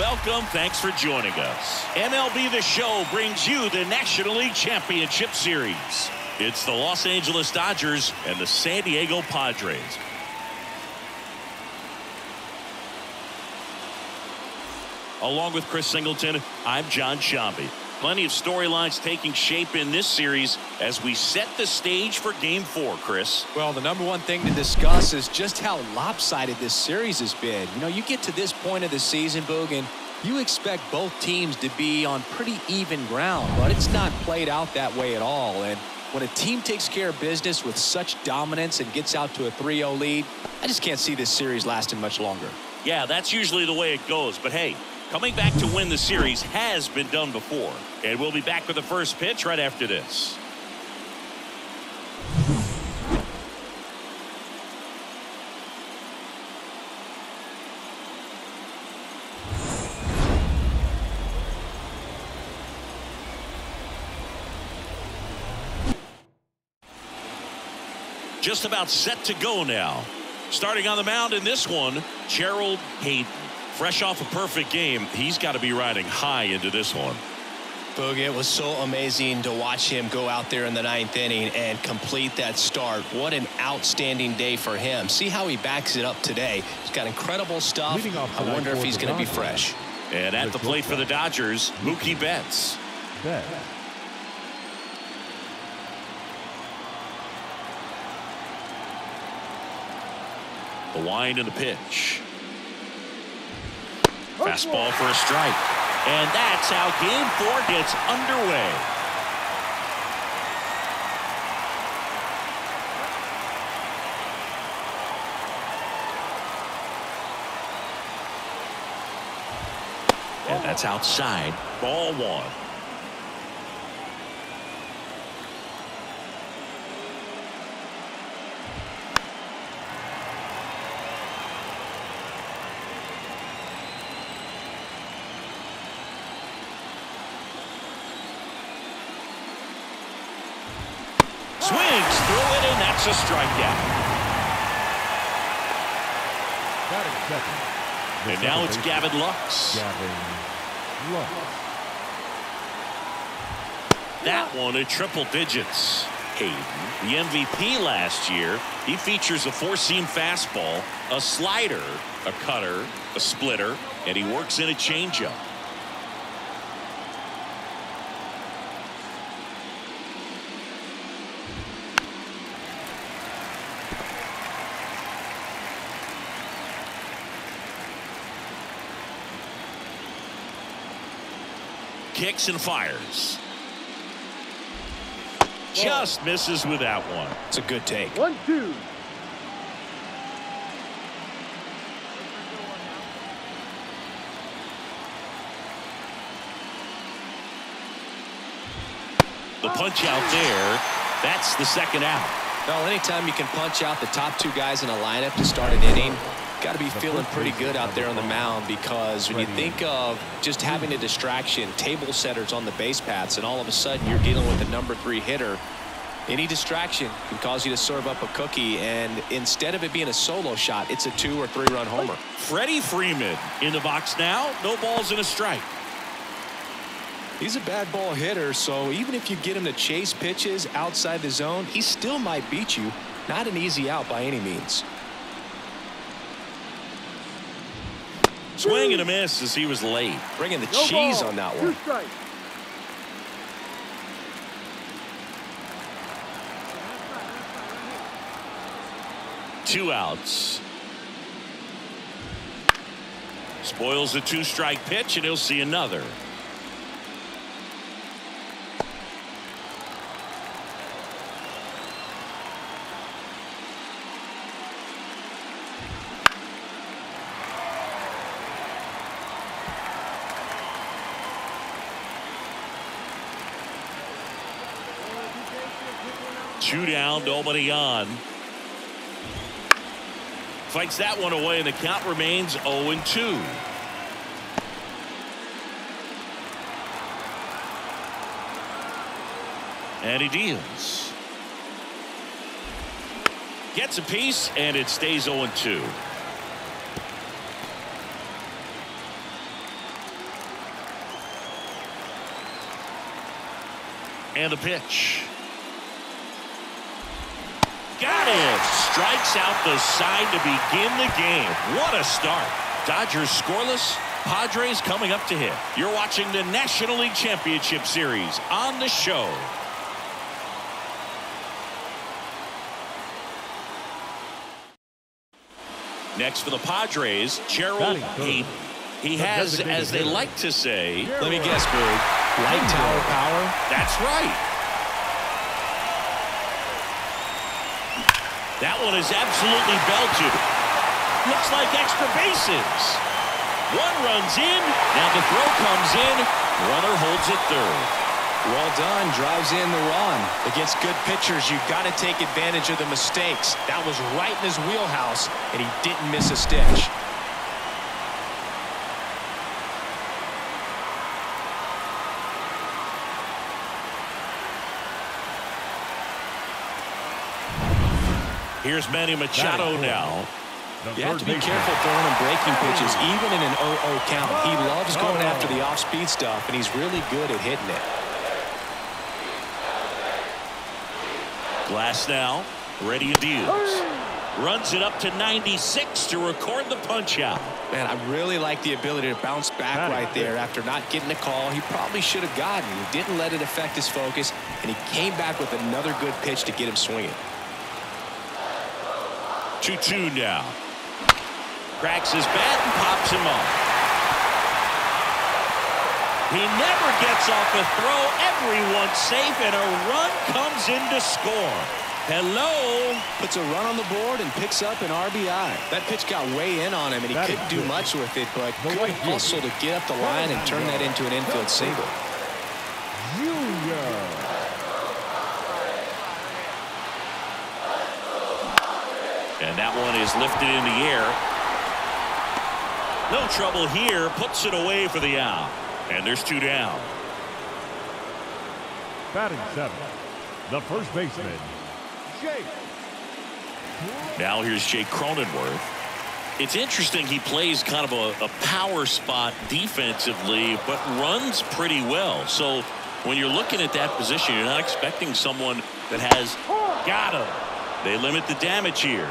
welcome. Thanks for joining us. MLB The Show brings you the National League Championship Series. It's the Los Angeles Dodgers and the San Diego Padres. Along with Chris Singleton, I'm John Sciambi. Plenty of storylines taking shape in this series as we set the stage for game four, Chris. Well, the number one thing to discuss is just how lopsided this series has been. You know, you get to this point of the season, Boog, and you expect both teams to be on pretty even ground, but it's not played out that way at all. And when a team takes care of business with such dominance and gets out to a 3-0 lead, I just can't see this series lasting much longer. Yeah, that's usually the way it goes. But hey, coming back to win the series has been done before. And we'll be back with the first pitch right after this. Just about set to go now. Starting on the mound in this one, Gerald Hayden. Fresh off a perfect game, he's got to be riding high into this one. Boog, it was so amazing to watch him go out there in the ninth inning and complete that start. What an outstanding day for him. See how he backs it up today. He's got incredible stuff. I wonder if he's going to be fresh. And at the plate for the Dodgers, Mookie Betts. Betts. The wind and the pitch. Fastball for a strike. And that's how game four gets underway. And that's outside. Ball one. Swings through it, and that's a strikeout. And now it's Gavin Lux. Gavin Lux. That one at triple digits. Hayden, the MVP last year, he features a four-seam fastball, a slider, a cutter, a splitter, and he works in a changeup. Kicks and fires. Just misses with that one. It's a good take. One, two. The punch out there. That's the second out. Well, anytime you can punch out the top two guys in a lineup to start an inning, got to be feeling pretty good out there on the mound because when you think of just having a distraction, table setters on the base paths, and all of a sudden you're dealing with a number three hitter, any distraction can cause you to serve up a cookie. And instead of it being a solo shot, it's a two or three run homer. Freddie Freeman in the box now. No balls and a strike. He's a bad ball hitter, so even if you get him to chase pitches outside the zone, he still might beat you. Not an easy out by any means. Swing and a miss as he was late. Bringing the no cheese ball. on that one. Two outs. Spoils the two strike pitch and he'll see another. Two down, nobody on. Fights that one away, and the count remains 0 2. And he deals. Gets a piece, and it stays 0 2. And a pitch. Got it. Strikes out the side to begin the game. What a start. Dodgers scoreless. Padres coming up to hit. You're watching the National League Championship Series on the show. Next for the Padres, Gerald Hayden. He has, as they like to say, let me guess, Boog, light tower power? That's right. That one is absolutely belted. Looks like extra bases. One runs in. Now the throw comes in. Runner holds it third. Well done. Drives in the run. Against good pitchers, you've got to take advantage of the mistakes. That was right in his wheelhouse, and he didn't miss a stitch. Here's Manny Machado now. You have to be careful throwing him breaking pitches, even in an 0-0 count. He loves going after the off-speed stuff, and he's really good at hitting it. Glasnow, ready to deals. Runs it up to 96 to record the punch out. Man, I really like the ability to bounce back right there after not getting a call he probably should have gotten. He didn't let it affect his focus, and he came back with another good pitch to get him swinging. 2-2 now. Cracks his bat and pops him off. He never gets off a throw. Everyone's safe, and a run comes in to score. Hello. Puts a run on the board and picks up an RBI. That pitch got way in on him, and he couldn't do much with it, but good hustle to get up the line and turn that into an infield single. Junior. And that one is lifted in the air. No trouble here. Puts it away for the out. And there's two down. Batting seven. The first baseman, Jake. Now here's Jake Cronenworth. It's interesting he plays kind of a, a power spot defensively, but runs pretty well. So when you're looking at that position, you're not expecting someone that has got him. They limit the damage here.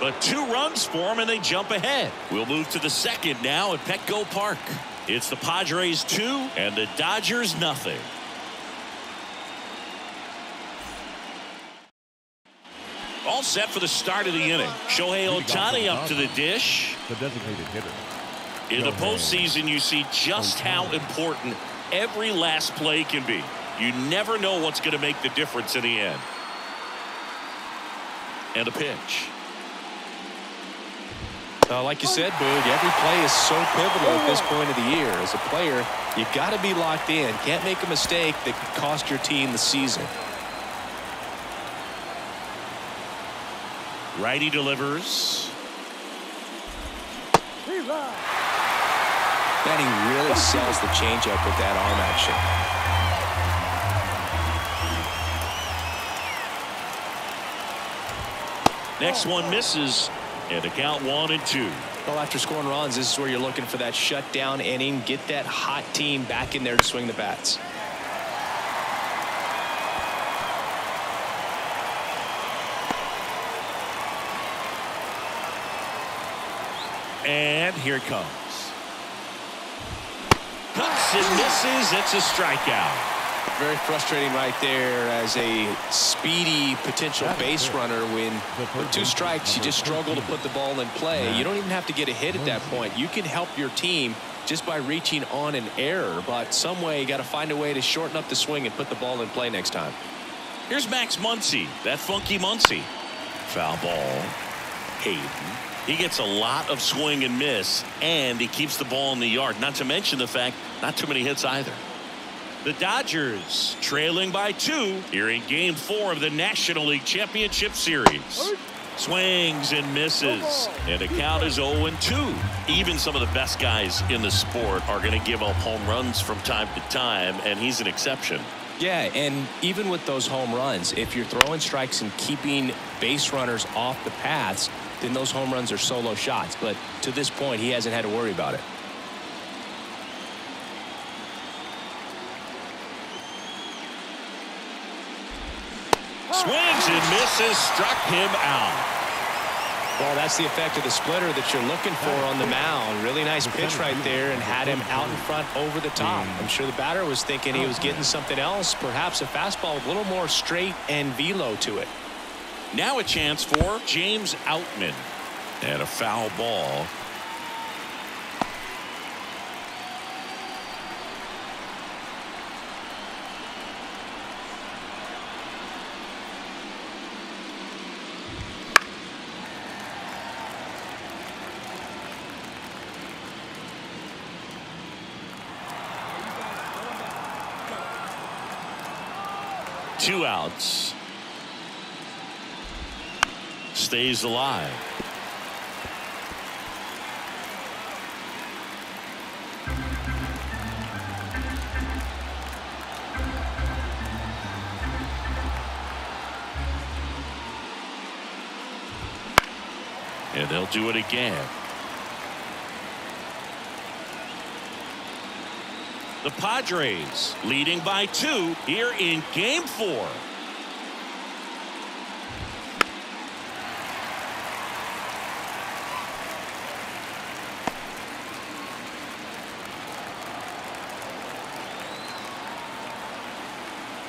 But two runs for him, and they jump ahead. We'll move to the second now at Petco Park. It's the Padres two and the Dodgers nothing. All set for the start of the inning. Shohei Ohtani up to the dish. The designated hitter. In the postseason, you see just how important every last play can be. You never know what's going to make the difference in the end. And a pitch. Uh, like you said, Boog, every play is so pivotal at this point of the year. As a player, you've got to be locked in. Can't make a mistake that could cost your team the season. Righty delivers. Manning really sells the changeup with that arm action. Next one misses. And a count one and two. Well, after scoring runs, this is where you're looking for that shutdown inning. Get that hot team back in there to swing the bats. And here it comes. Cuts and misses. It's a strikeout. Very frustrating right there as a speedy potential base runner when with two strikes you just struggle to put the ball in play. You don't even have to get a hit at that point. You can help your team just by reaching on an error, but some way you got to find a way to shorten up the swing and put the ball in play next time. Here's Max Muncy, that funky Muncy. Foul ball. Hayden. He gets a lot of swing and miss, and he keeps the ball in the yard. Not to mention the fact not too many hits either. The Dodgers trailing by two here in game four of the National League Championship Series. Swings and misses. And the count is 0-2. Even some of the best guys in the sport are going to give up home runs from time to time, and he's an exception. Yeah, and even with those home runs, if you're throwing strikes and keeping base runners off the paths, then those home runs are solo shots. But to this point, he hasn't had to worry about it. Swings and misses, struck him out. Well, that's the effect of the splitter that you're looking for on the mound. Really nice pitch right there and had him out in front over the top. I'm sure the batter was thinking he was getting something else, perhaps a fastball with a little more straight and velo to it. Now a chance for James Outman. And a foul ball. Two outs. Stays alive. And they'll do it again. The Padres leading by two here in game four.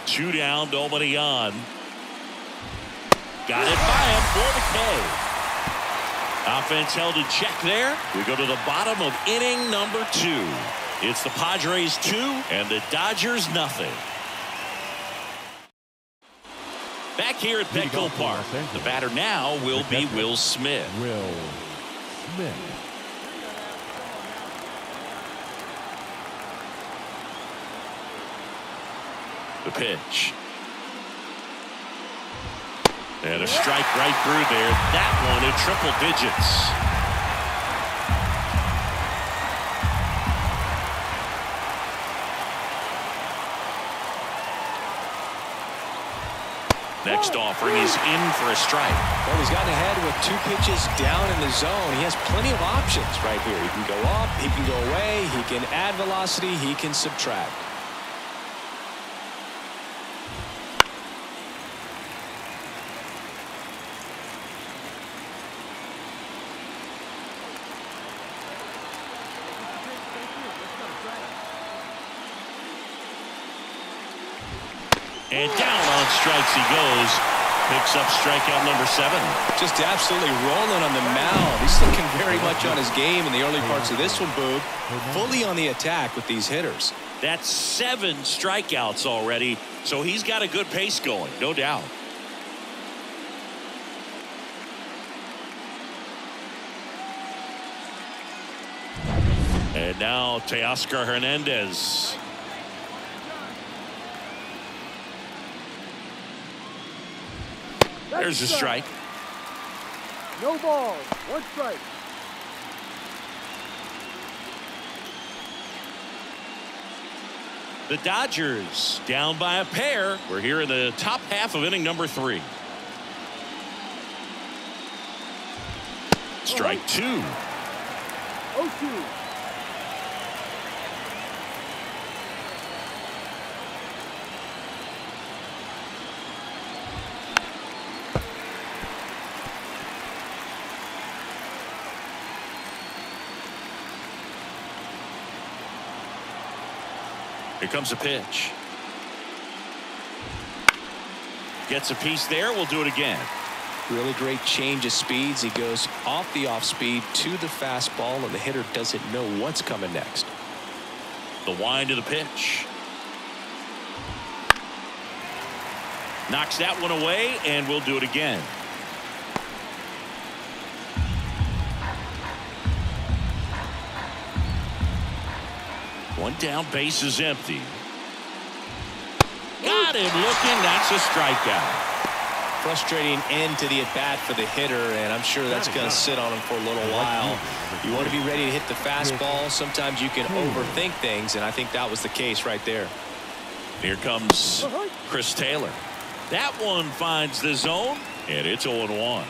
Two down, nobody on. Got it by him for the K. Offense held in check there. We go to the bottom of inning number two. It's the Padres two and the Dodgers nothing. Back here at Petco Park, the batter now will be Will Smith. Will Smith. The pitch. And a strike right through there. That one in triple digits. Next offering is in for a strike. Well, he's gotten ahead with two pitches down in the zone. He has plenty of options right here. He can go up, he can go away, he can add velocity, he can subtract. And down strikes he goes. Picks up strikeout number seven. Just absolutely rolling on the mound. He's looking very much on his game in the early parts of this one, Boog. Fully on the attack with these hitters. That's seven strikeouts already, so he's got a good pace going, no doubt. And now Teoscar Hernandez. There's a strike. No balls. One strike. The Dodgers down by a pair. We're here in the top half of inning number three. Strike oh, two. Oh two. Comes a pitch. Gets a piece there. We'll do it again. Really great change of speeds. He goes off the off speed to the fastball, and the hitter doesn't know what's coming next. The wind of the pitch. Knocks that one away, and we'll do it again. One down, base is empty. Got him looking. That's a strikeout. Frustrating end to the at bat for the hitter, and I'm sure that's going to sit on him for a little while. You want to be ready to hit the fastball. Sometimes you can hmm. overthink things, and I think that was the case right there. Here comes uh-huh. Chris Taylor. That one finds the zone, and it's 0 1.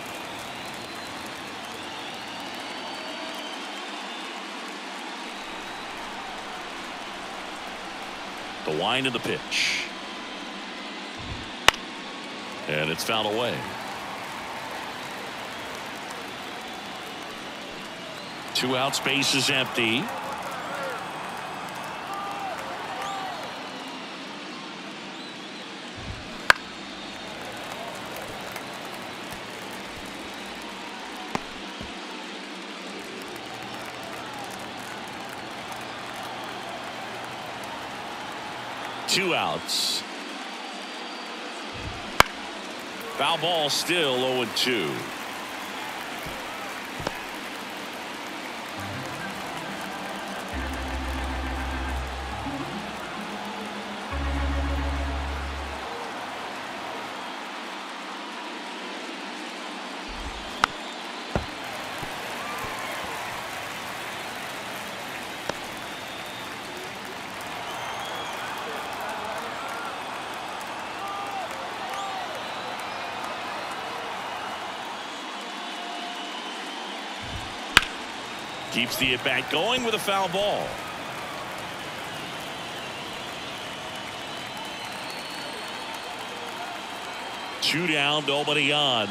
The wind of the pitch. And it's fouled away. Two out, space is empty. Two outs. Foul ball still 0 Keeps the at bat going with a foul ball. Two down, nobody on.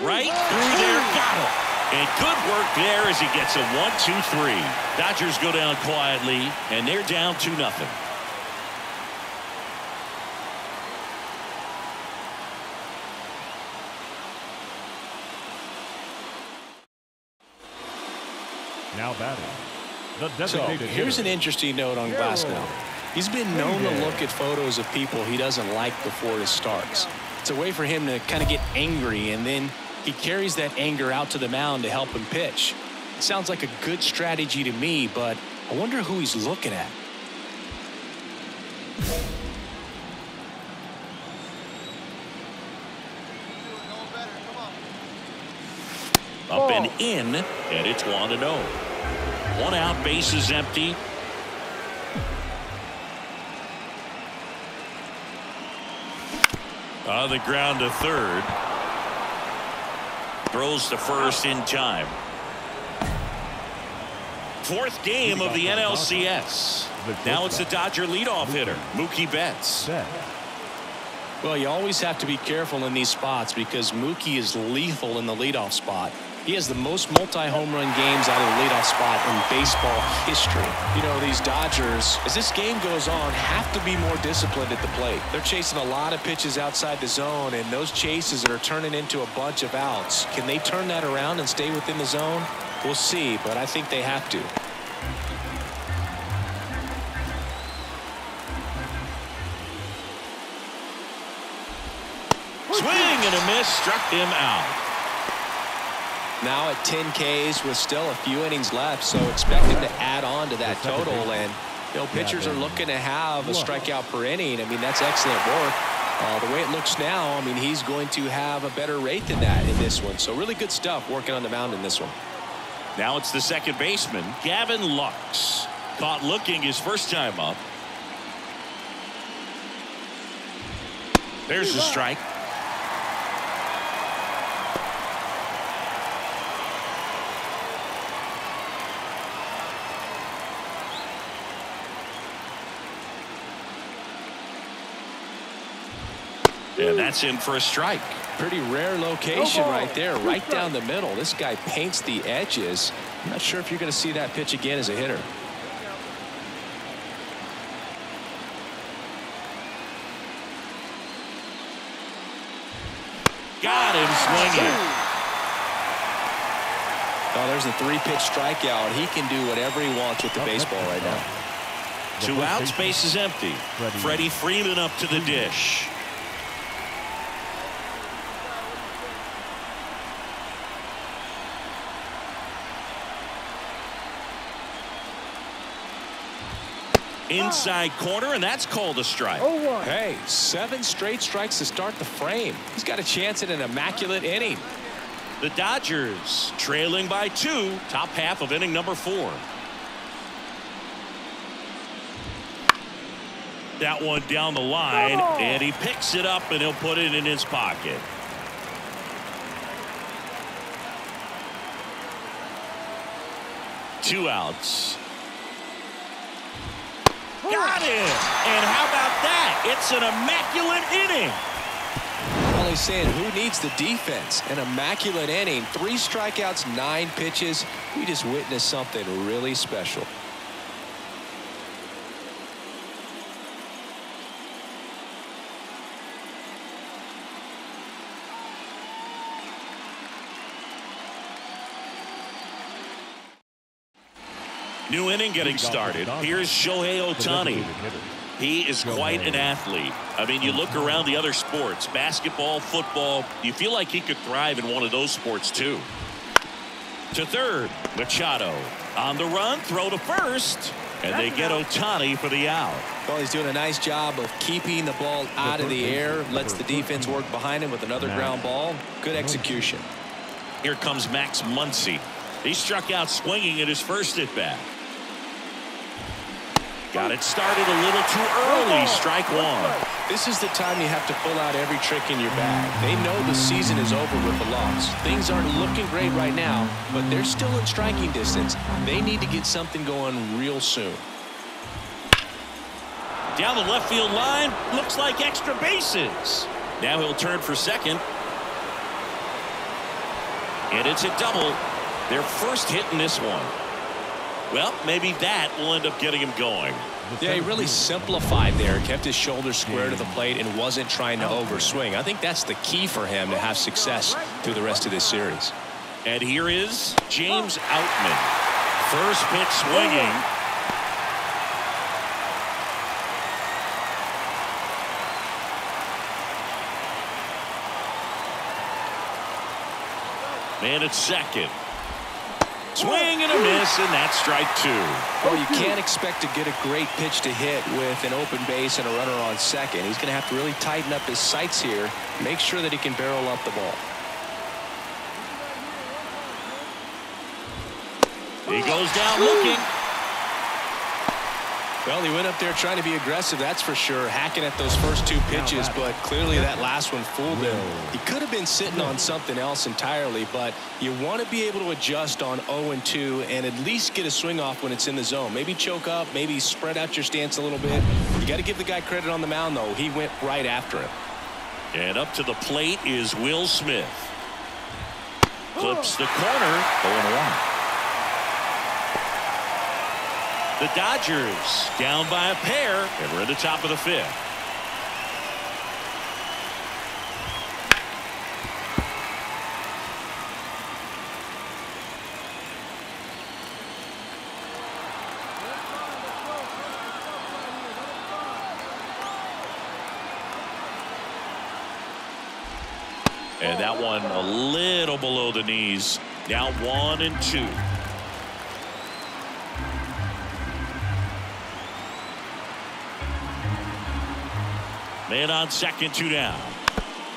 Right through there, got him. And good work there as he gets a one, two, three. Dodgers go down quietly, and they're down two nothing. Now batting. The So here's hitter. an interesting note on Glasnow. He's been known to look at photos of people he doesn't like before he starts. It's a way for him to kind of get angry, and then he carries that anger out to the mound to help him pitch. It sounds like a good strategy to me, but I wonder who he's looking at. Up and oh. in, and it's 1 0. One out, base is empty. On the ground to third. Throws to first in time. Fourth game of the NLCS. Now it's the Dodger leadoff hitter, Mookie Betts. Well, you always have to be careful in these spots because Mookie is lethal in the leadoff spot. He has the most multi-home run games out of the leadoff spot in baseball history. You know, these Dodgers, as this game goes on, have to be more disciplined at the plate. They're chasing a lot of pitches outside the zone, and those chases are turning into a bunch of outs. Can they turn that around and stay within the zone? We'll see, but I think they have to. Swing and a miss struck him out. Now at 10 Ks with still a few innings left, so expect him to add on to that total. And you know, pitchers are looking to have a strikeout per inning. I mean, that's excellent work. Uh, the way it looks now, I mean, he's going to have a better rate than that in this one. So really good stuff working on the mound in this one. Now it's the second baseman, Gavin Lux. Caught looking his first time up. There's the strike. And that's in for a strike. Pretty rare location No right there, right down the middle. This guy paints the edges. I'm not sure if you're going to see that pitch again as a hitter. Got him swinging. Oh, there's a three-pitch strikeout. He can do whatever he wants with the baseball right now. Two outs, base is empty. Freddie Freeman up to the dish. Inside corner, and that's called a strike. 0-1. Hey, seven straight strikes to start the frame. He's got a chance at an immaculate inning. The Dodgers trailing by two, top half of inning number four. That one down the line, Come on. and he picks it up and he'll put it in his pocket. Two outs. Got him! And how about that? It's an immaculate inning. Well, saying who needs the defense? An immaculate inning, three strikeouts, nine pitches. We just witnessed something really special. New inning getting started. Here's Shohei Ohtani. He is quite an athlete. I mean, you look around the other sports, basketball, football, you feel like he could thrive in one of those sports too. To third, Machado. On the run, throw to first. And they get Ohtani for the out. Well, he's doing a nice job of keeping the ball out of the air, lets the defense work behind him with another ground ball. Good execution. Here comes Max Muncy. He struck out swinging at his first at bat. Got it started a little too early. Oh. Strike one. This is the time you have to pull out every trick in your bag. They know the season is over with the loss. Things aren't looking great right now, but they're still in striking distance. They need to get something going real soon. Down the left field line. Looks like extra bases. Now he'll turn for second. And it's a double. Their first hit in this one. Well, maybe that will end up getting him going. Yeah, he really simplified there, kept his shoulders square to the plate and wasn't trying to oh. overswing. I think that's the key for him to have success through the rest of this series. And here is James Outman. First pitch swinging. Man at second. Swing and a miss, and that's strike two. Well, you can't expect to get a great pitch to hit with an open base and a runner on second. He's going to have to really tighten up his sights here, make sure that he can barrel up the ball. He goes down looking. Well, he went up there trying to be aggressive, that's for sure, hacking at those first two pitches, but clearly that last one fooled him. He could have been sitting on something else entirely, but you want to be able to adjust on 0 and 2 and at least get a swing off when it's in the zone. Maybe choke up, maybe spread out your stance a little bit. You got to give the guy credit on the mound, though. He went right after him. And up to the plate is Will Smith. Clips the corner, 0-1. The Dodgers down by a pair, and we're in the top of the fifth. And that one a little below the knees. Now one and two. Man on second, two down.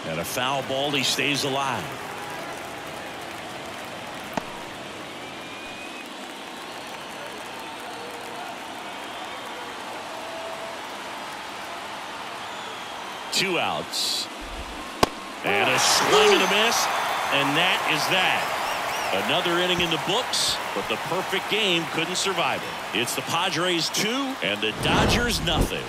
And a foul ball, he stays alive. Two outs. And a swing and a miss. And that is that. Another inning in the books, but the perfect game couldn't survive it. It's the Padres two and the Dodgers nothing.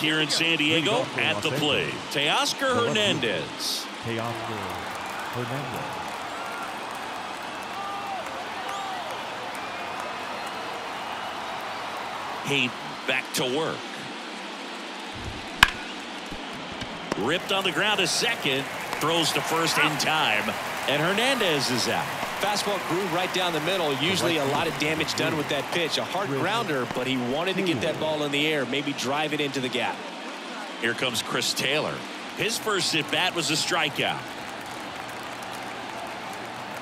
Here in San Diego at the plate, Teoscar Hernandez. Teoscar Hernandez. Hayden back to work. Ripped on the ground a second. Throws to first in time. And Hernandez is out. Fastball grew right down the middle. Usually a lot of damage done with that pitch. A hard grounder, but he wanted to get that hmm. ball in the air, maybe drive it into the gap. Here comes Chris Taylor. His first at bat was a strikeout.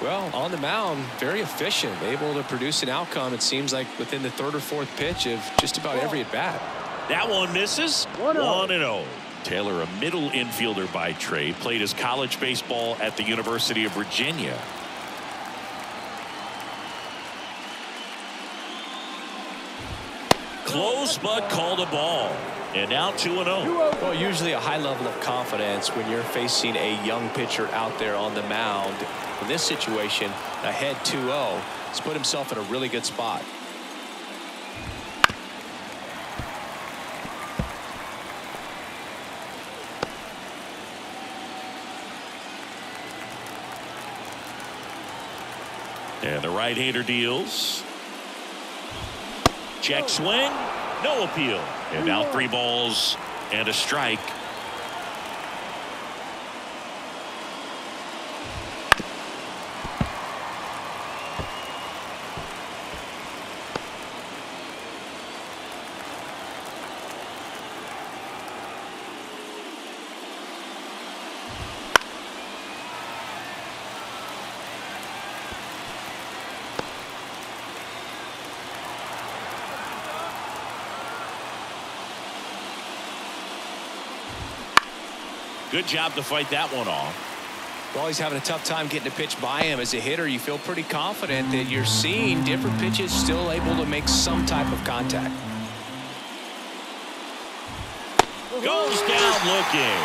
Well, on the mound, very efficient, able to produce an outcome, it seems like within the third or fourth pitch of just about every at bat. That one misses. 1 0. Taylor, a middle infielder by trade, played his college baseball at the University of Virginia. Close, but called a ball. And now 2 0. Well, usually a high level of confidence when you're facing a young pitcher out there on the mound. In this situation, ahead 2 0, he's put himself in a really good spot. And the right-hander deals. Check swing. No appeal. And now three balls and a strike. Good job to fight that one off. Well, he's having a tough time getting a pitch by him. As a hitter, you feel pretty confident that you're seeing different pitches still able to make some type of contact. Goes down looking.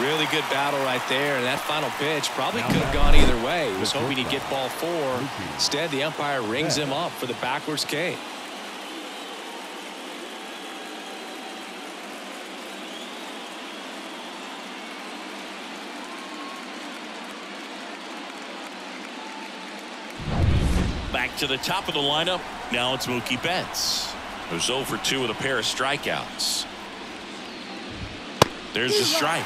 Really good battle right there. And that final pitch probably could have gone either way. He was hoping he'd get ball four. Instead, the umpire rings him up for the backwards K. To the top of the lineup. Now it's Mookie Betts. Who's 0 for 2 with a pair of strikeouts. There's the strike.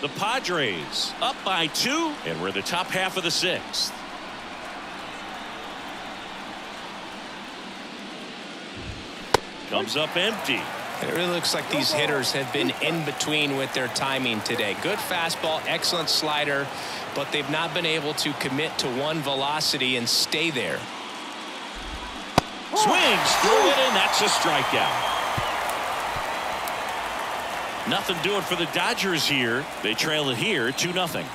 The Padres up by two, and we're the top half of the sixth. Comes up empty. It really looks like these hitters have been in between with their timing today. Good fastball, excellent slider, but they've not been able to commit to one velocity and stay there. Swings through it, and that's a strikeout. Nothing doing for the Dodgers here. They trail it here 2 nothing.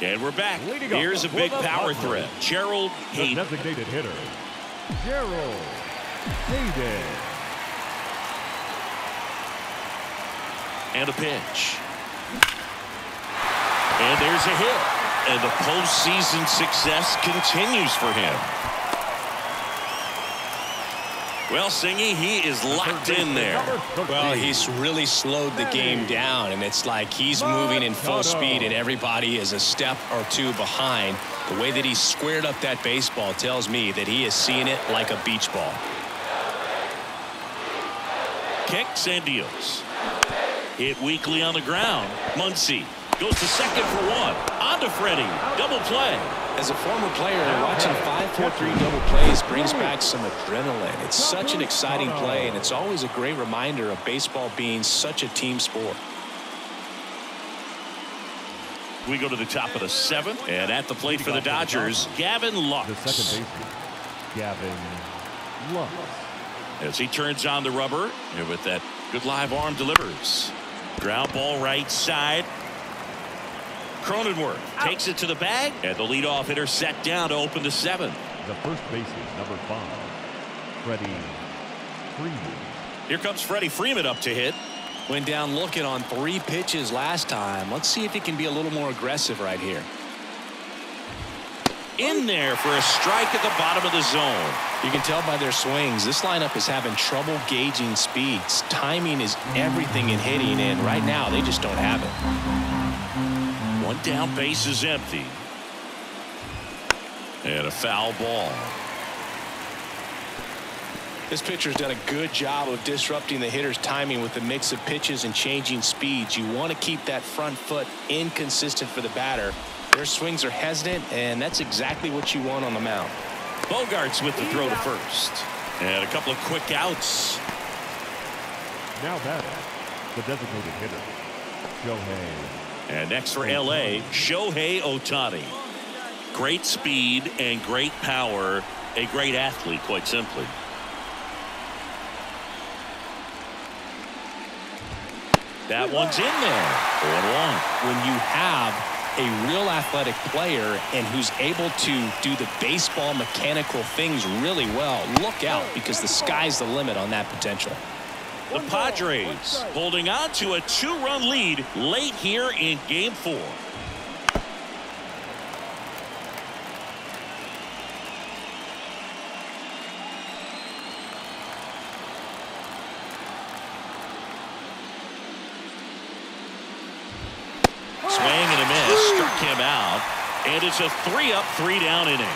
And we're back. Here's a big power threat. Gerald The Hayden. designated hitter, Gerald Hayden. And a pitch. And there's a hit. And the postseason success continues for him. Well, Singy, he is locked in there. Well, he's really slowed the game down, and it's like he's moving in full speed, and everybody is a step or two behind. The way that he squared up that baseball tells me that he is seeing it like a beach ball. Kicks and deals. Hit weakly on the ground. Muncy goes to second for one. On to Freddie. Double play. As a former player, watching 5-4-3 double plays brings back some adrenaline. It's such an exciting play, and it's always a great reminder of baseball being such a team sport. We go to the top of the seventh. And at the plate for the Dodgers, Gavin The Lux. second baseman, Gavin Lux. As he turns on the rubber, and with that good live arm delivers. Ground ball right side. Cronenworth takes it to the bag, and the leadoff hitter set down to open the seventh. The first baseman, number five, Freddie Freeman. Here comes Freddie Freeman up to hit. Went down looking on three pitches last time. Let's see if he can be a little more aggressive right here. In there for a strike at the bottom of the zone. You can tell by their swings, this lineup is having trouble gauging speeds. Timing is everything in hitting, and right now they just don't have it. One down base is empty. And a foul ball. This pitcher's done a good job of disrupting the hitter's timing with the mix of pitches and changing speeds. You want to keep that front foot inconsistent for the batter. Their swings are hesitant, and that's exactly what you want on the mound. Bogaerts with the throw to first. And a couple of quick outs. Now batting, the designated hitter, Shohei And next for LA, Shohei Ohtani. Great speed and great power A great athlete, quite simply. That one's in there. 0 1. When you have a real athletic player and who's able to do the baseball mechanical things really well, look out because the sky's the limit on that potential. The Padres holding on to a two-run lead late here in game four. Swing and a miss. Struck him out. And it's a three-up, three-down inning.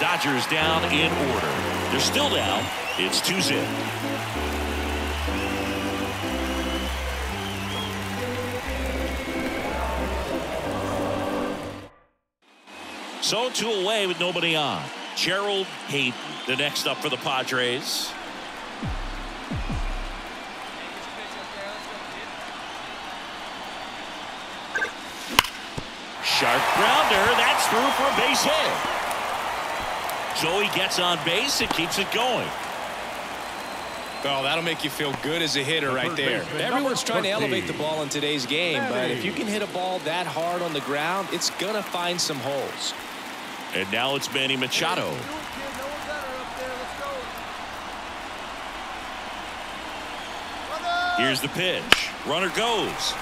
Dodgers down in order. They're still down. It's two zip. So two away with nobody on. Gerald Hayden, the next up for the Padres. Sharp grounder. That's through for a base hit. Joey gets on base and keeps it going. Well, that'll make you feel good as a hitter right there. Everyone's trying to elevate the ball in today's game, but if you can hit a ball that hard on the ground, it's going to find some holes. And now it's Manny Machado. Here's the pitch. Runner goes.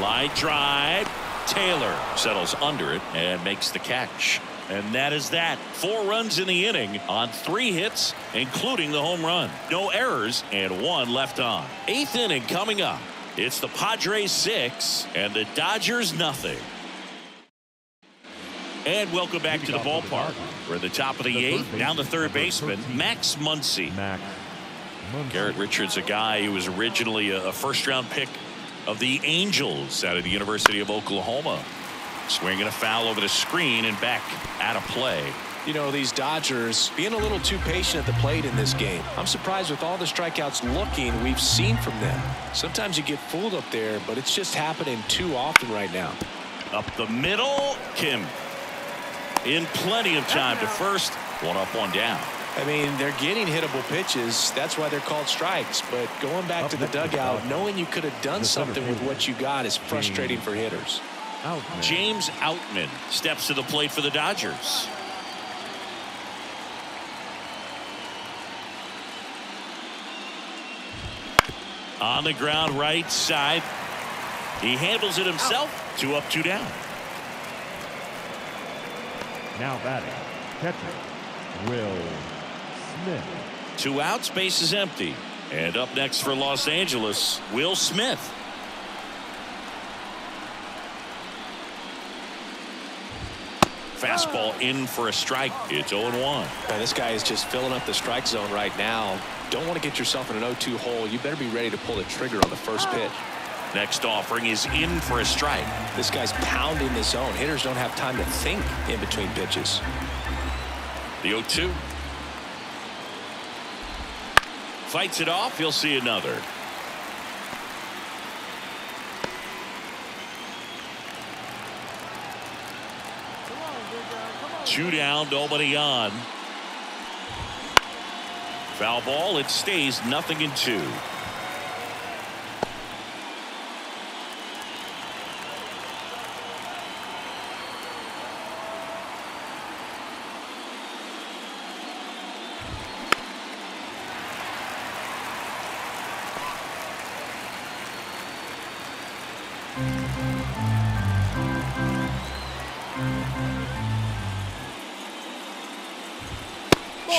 Line drive. Taylor settles under it and makes the catch. And that is that. Four runs in the inning on three hits, including the home run. No errors and one left on. Eighth inning coming up. It's the Padres six and the Dodgers nothing. And welcome back to the ballpark. We're at the top of the eighth. Down the third baseman, Max Muncy. Max Muncy. Garrett Richards, a guy who was originally a first round pick of the Angels out of the University of Oklahoma. Swinging a foul over the screen and back out of play. You know, these Dodgers being a little too patient at the plate in this game. I'm surprised with all the strikeouts looking we've seen from them. Sometimes you get fooled up there, but it's just happening too often right now. Up the middle, Kim. In plenty of time to first. One up, one down. I mean, they're getting hittable pitches. That's why they're called strikes. But going back Up to the dugout, knowing you could have done something with what you got is frustrating for hitters. Outman. James Outman steps to the plate for the Dodgers. On the ground right side. He handles it himself. Two up, two down. Now batting. Catcher. Will Smith. Two out, space is empty. And up next for Los Angeles, Will Smith. Fastball in for a strike. It's 0 1. Man, this guy is just filling up the strike zone right now. Don't want to get yourself in an 0-2 hole. You better be ready to pull the trigger on the first pitch. Next offering is in for a strike. This guy's pounding the zone. Hitters don't have time to think in between pitches. The 0 2. Fights it off. He'll see another. Two down, nobody on. Foul ball. It stays nothing in two.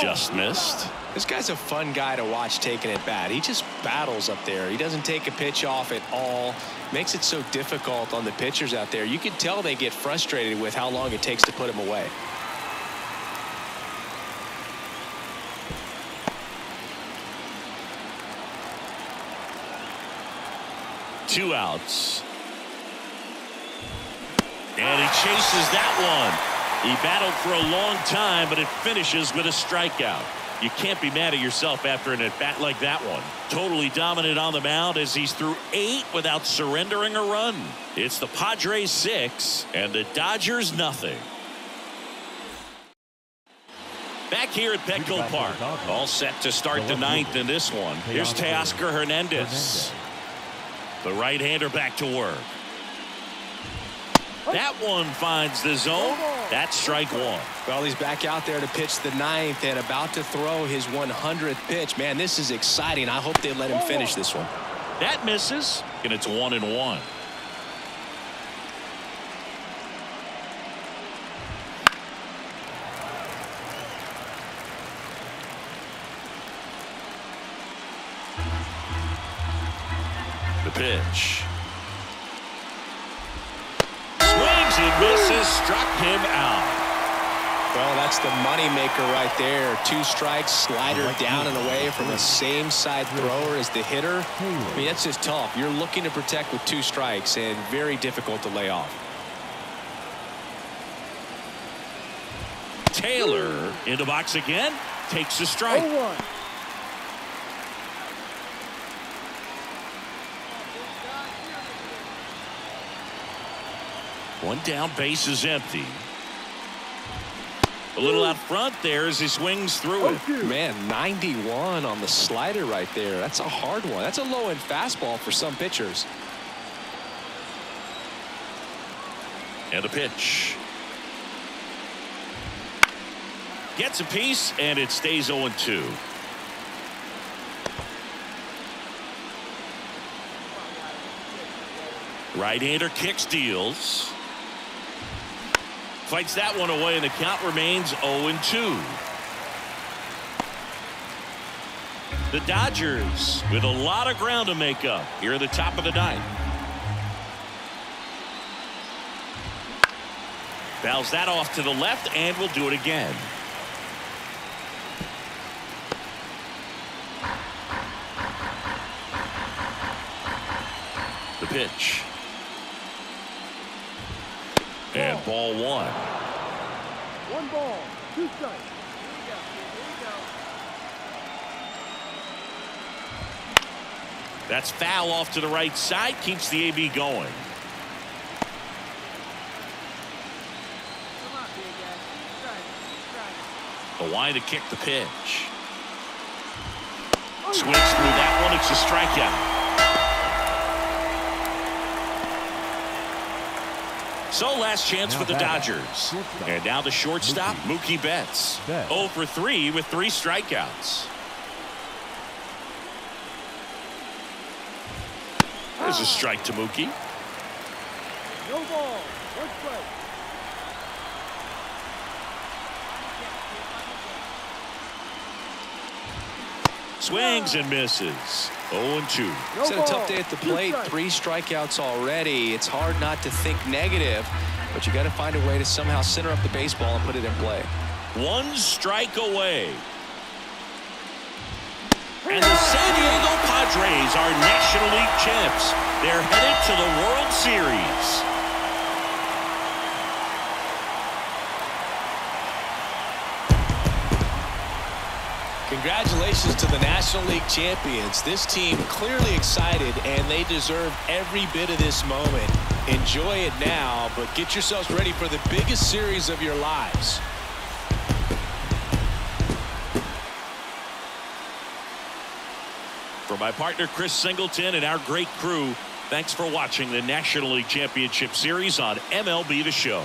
Just missed. This guy's a fun guy to watch taking it bat. He just battles up there. He doesn't take a pitch off at all. Makes it so difficult on the pitchers out there. You can tell they get frustrated with how long it takes to put him away. Two outs. And he chases that one. He battled for a long time, but it finishes with a strikeout. You can't be mad at yourself after an at-bat like that one. Totally dominant on the mound as he's through eight without surrendering a run. It's the Padres six and the Dodgers nothing. Back here at Petco Park, all set to start the ninth in this one. Here's Teoscar Hernandez. The right-hander back to work. That one finds the zone. That's strike one. Well, he's back out there to pitch the ninth and about to throw his 100th pitch. Man, this is exciting. I hope they let him finish this one. That misses, and it's one and one. The pitch. Struck him out. Well, that's the moneymaker right there. Two strikes, slider down and away from the same side thrower as the hitter. I mean, that's just tough. You're looking to protect with two strikes and very difficult to lay off. Taylor in the box again, takes a strike. Oh, One down, base is empty. A little out front there as he swings through it. Oh, Man, 91 on the slider right there. That's a hard one. That's a low-end fastball for some pitchers. And a pitch. Gets a piece, and it stays 0 2. Right-hander kicks deals. Fights that one away, and the count remains 0 2. The Dodgers with a lot of ground to make up here at the top of the ninth. Fouls that off to the left and will do it again. The pitch. Ball one. One ball, two strikes. That's foul off to the right side. Keeps the AB going. The line to kick the pitch. Swings through that one. It's a strikeout. So last chance for the Dodgers. And now the shortstop, Mookie Betts. 0 for 3 with three strikeouts. There's a strike to Mookie. No ball, one strike. Swings and misses. 0 2. No It's had a tough day at the plate. strikes. Three strikeouts already. It's hard not to think negative, but you got to find a way to somehow center up the baseball and put it in play. One strike away. And the San Diego Padres are National League champs. They're headed to the World Series. Congratulations to the National League champions. This team clearly excited, and they deserve every bit of this moment. Enjoy it now, but get yourselves ready for the biggest series of your lives. For my partner Chris Singleton and our great crew, thanks for watching the National League Championship Series on MLB The Show.